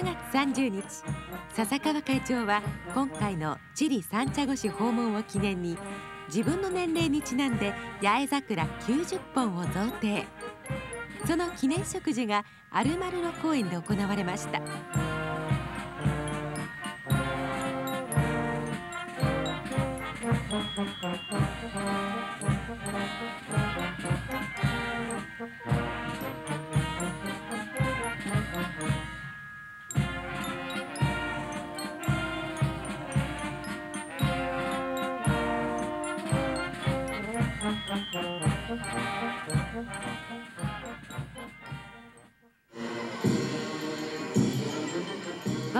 9月30日笹川会長は今回のチリ三茶五市訪問を記念に自分の年齢にちなんで八重桜90本を贈呈。その記念植樹がアルマルロ公園で行われました。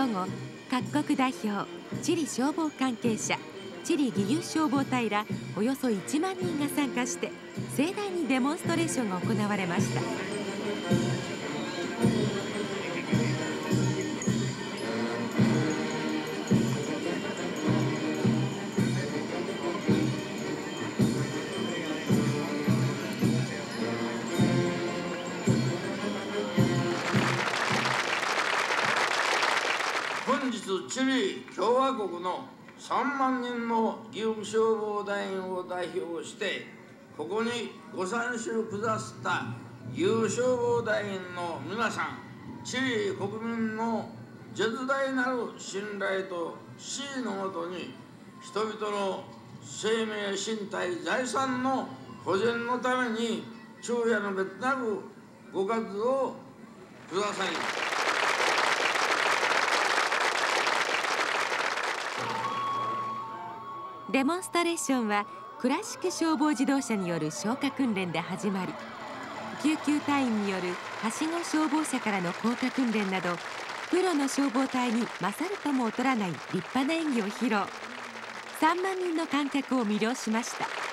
午後各国代表チリ消防関係者チリ義勇消防隊らおよそ1万人が参加して盛大にデモンストレーションが行われました。本日チリ共和国の3万人の義勇消防団員を代表してここにご参集くださった義勇消防団員の皆さんチリ国民の絶大なる信頼と支持のもとに人々の生命身体財産の保全のために昼夜の別なくご活動をください。デモンストレーションはクラシック消防自動車による消火訓練で始まり救急隊員によるはしご消防車からの降下訓練などプロの消防隊に勝るとも劣らない立派な演技を披露3万人の観客を魅了しました。